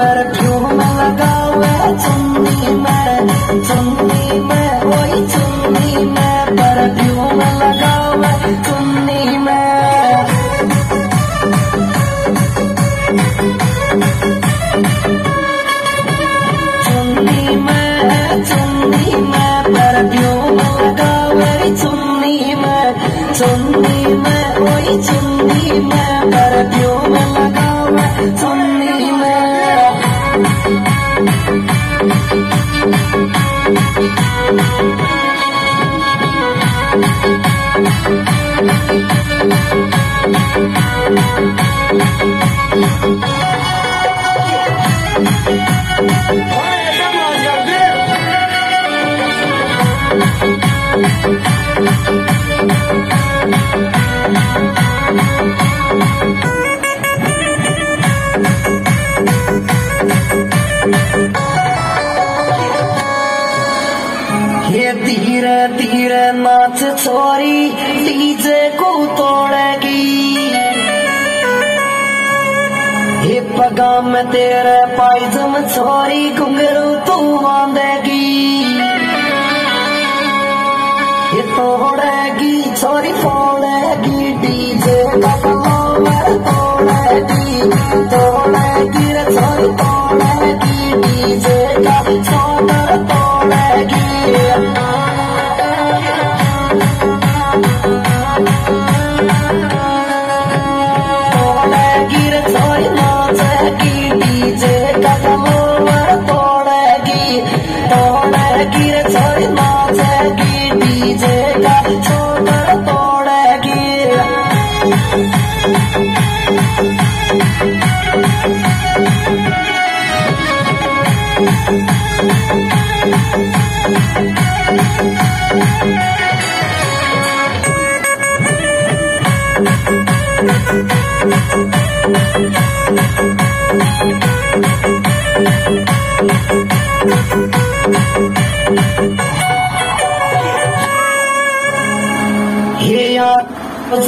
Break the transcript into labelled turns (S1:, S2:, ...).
S1: Perfume लगाओ चुन्नी मैं चुन्नी मैं वही चुन्नी मैं परफ्यूम लगाओ चुन्नी मैं चुन्नी मैं चुन्नी मैं परफ्यूम लगाओ चुन्नी मैं चुन्नी मैं वही चुन्नी मैं परफ्यूम लगाओ चुन्नी धीरे धीरे नाच छोरी डीजे को तोड़ेगी। हे पगा में तेरे पाइजम छोरी घुंगरू तू बांधेगी। तोड़ेगी छोरी फोड़ेगी डीजे का। தொடங்கி டிஜே கதமோவர் தொடங்கி தொடங்கி சொல் மாசகி டிஜே கதமோவர் தொடங்கி Thank you. ये यार